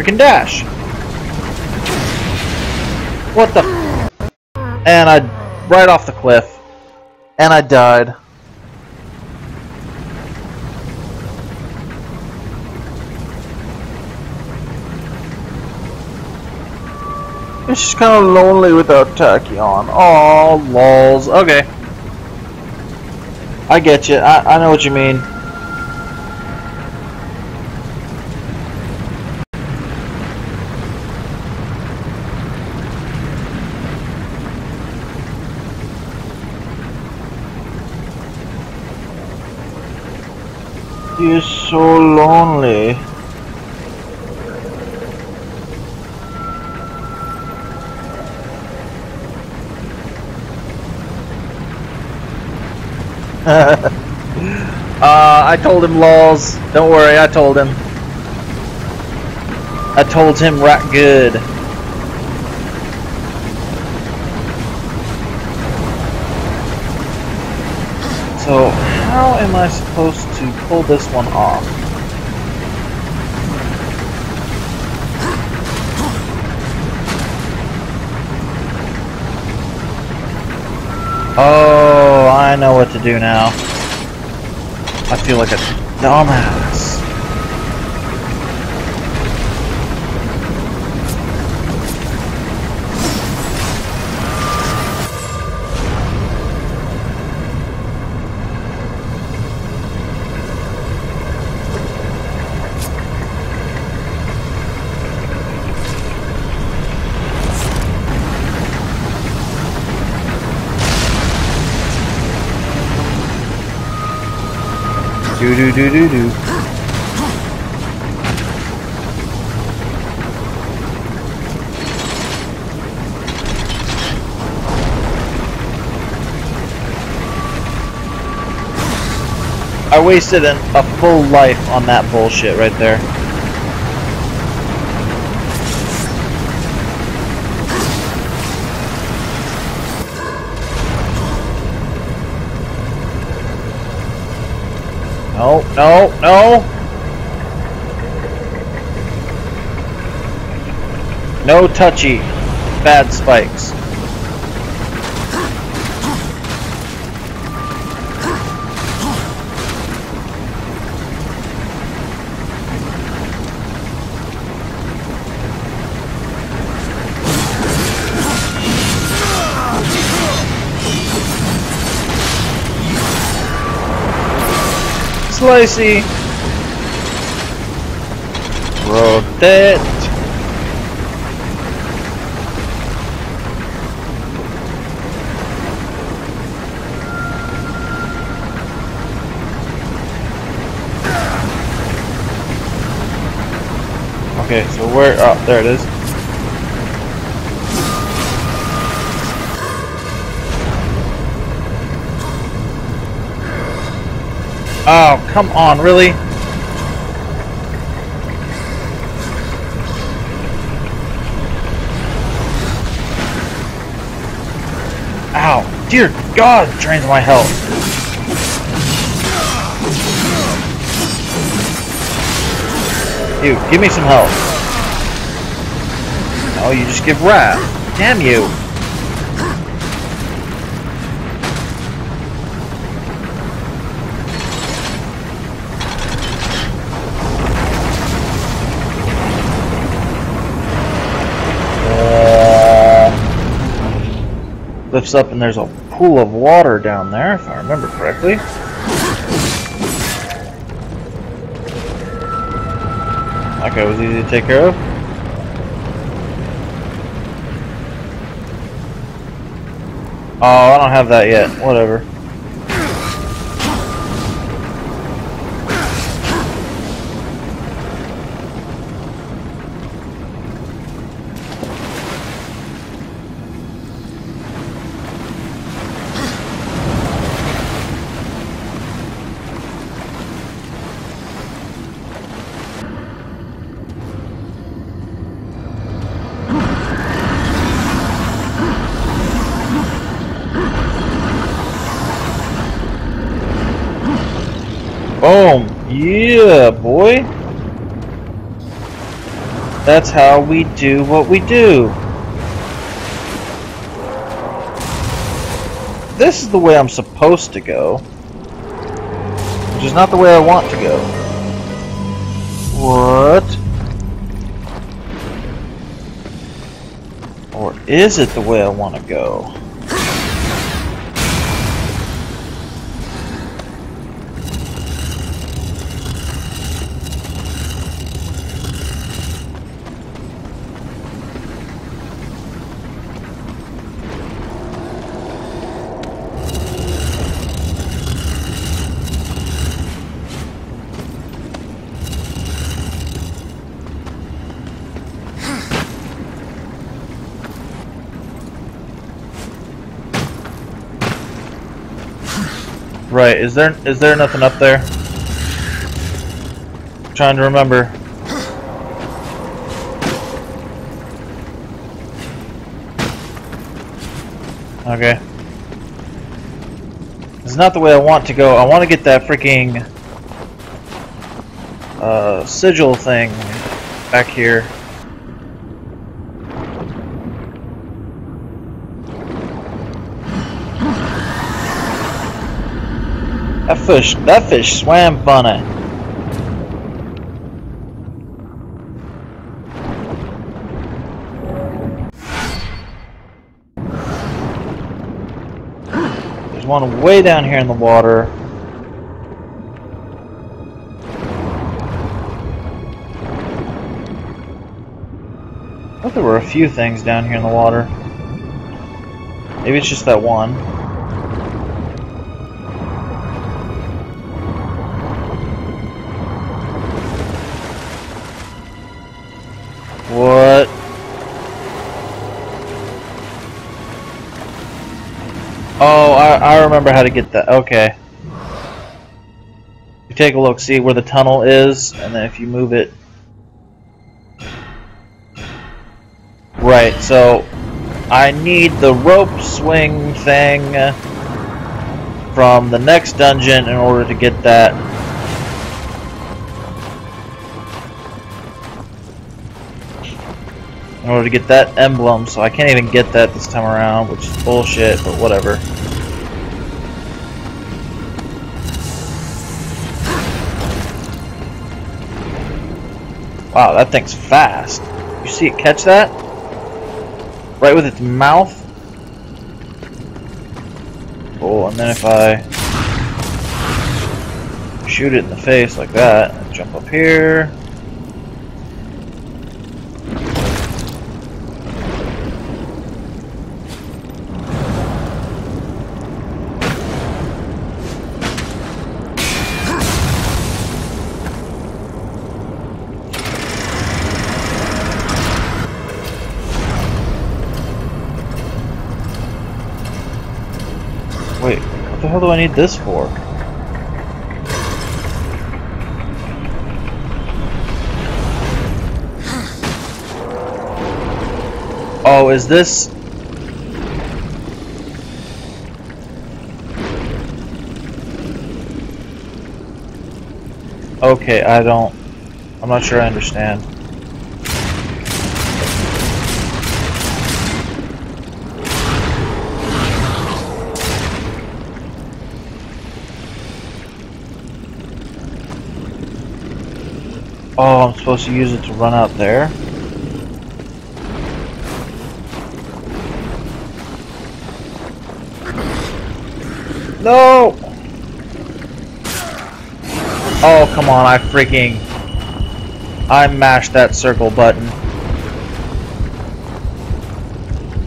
freaking dash. What the? And I, right off the cliff, and I died. It's just kind of lonely without Tachyon. Oh, lols. Okay. I get you. I, I know what you mean. You're so lonely. uh, I told him laws. Don't worry, I told him. I told him right good. So, how am I supposed to pull this one off? Oh, I know what to do now. I feel like a dumbass. Do do do do do. I wasted an, a full life on that bullshit right there. No, no, no! No touchy. Bad spikes. Slicey! Rotate! Okay, so where? Oh, there it is. Oh, come on, really? Ow, dear God, drains my health. You, give me some health. Oh, you just give wrath. Damn you. Lifts up and there's a pool of water down there, if I remember correctly. That guy was easy to take care of. Oh, I don't have that yet. Whatever. Yeah, boy! That's how we do what we do. This is the way I'm supposed to go. Which is not the way I want to go. What? Or is it the way I want to go? Right, is there is there nothing up there? I'm trying to remember. Okay. It's not the way I want to go. I want to get that freaking uh, sigil thing back here. That fish, that fish swam funny. There's one way down here in the water. I thought there were a few things down here in the water. Maybe it's just that one. Oh, I, I remember how to get that. Okay. You take a look, see where the tunnel is, and then if you move it... Right, so I need the rope swing thing from the next dungeon in order to get that in order to get that emblem, so I can't even get that this time around, which is bullshit, but whatever. Wow, that thing's fast. You see it catch that? Right with its mouth? Oh, and then if I shoot it in the face like that, jump up here, Need this for? Oh, is this... Okay, I don't... I'm not sure I understand. Oh, I'm supposed to use it to run out there? No! Oh, come on, I freaking... I mashed that circle button.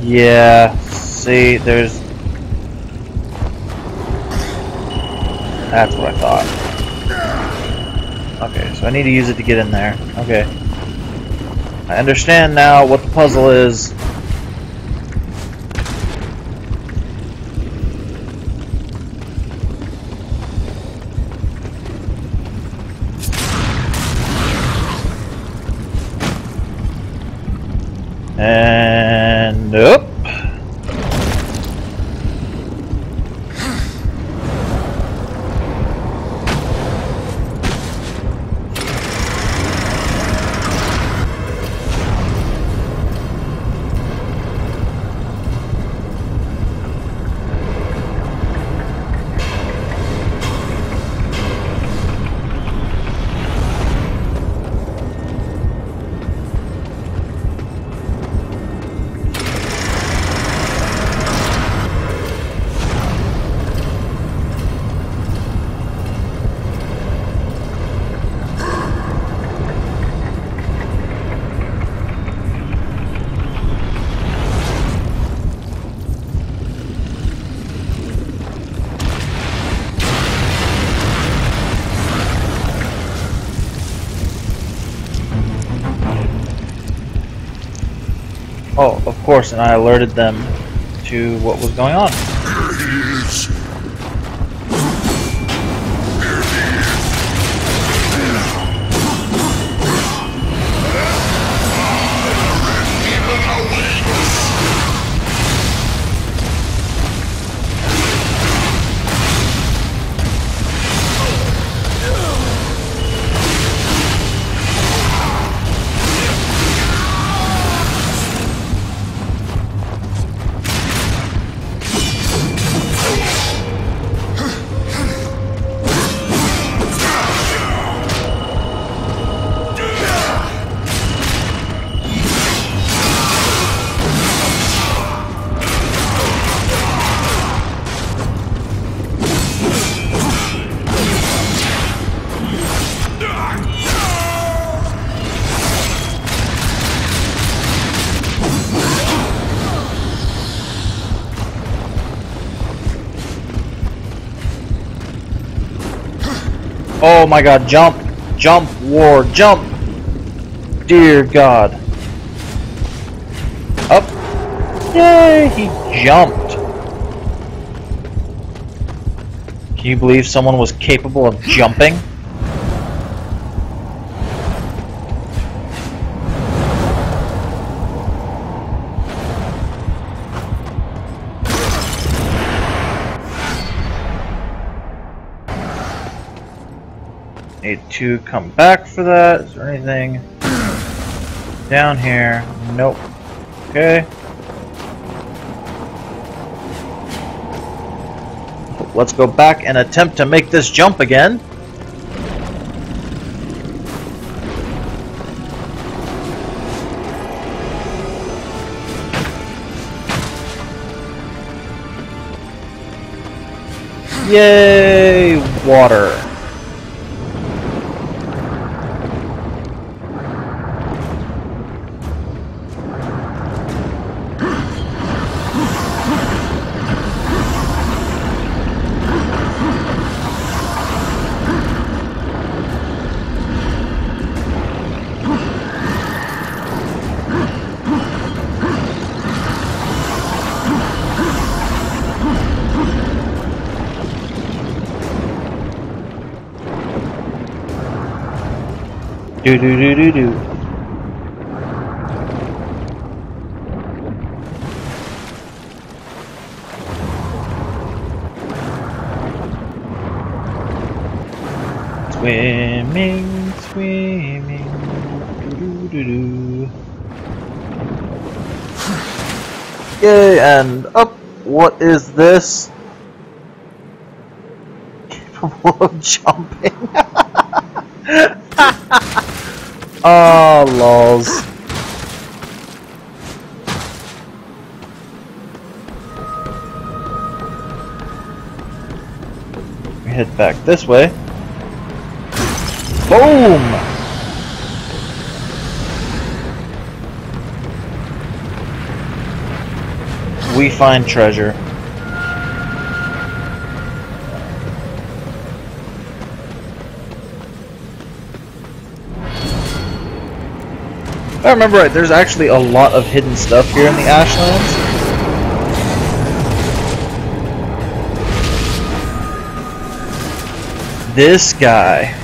Yeah, see, there's... That's what I thought. Okay, so I need to use it to get in there. Okay. I understand now what the puzzle is. Oh, of course, and I alerted them to what was going on. Oh my god, jump! Jump, war, jump! Dear god. Up. Yay, he jumped. Can you believe someone was capable of jumping? Need to come back for that. Is there anything down here? Nope. Okay. Let's go back and attempt to make this jump again. Yay! Water. Do do do do do. Swimming, swimming, do do do do. Yay, and up. What is this? Capable of jumping. Oh, lols. We head back this way. Boom! We find treasure. I remember right, there's actually a lot of hidden stuff here in the Ashlands. This guy.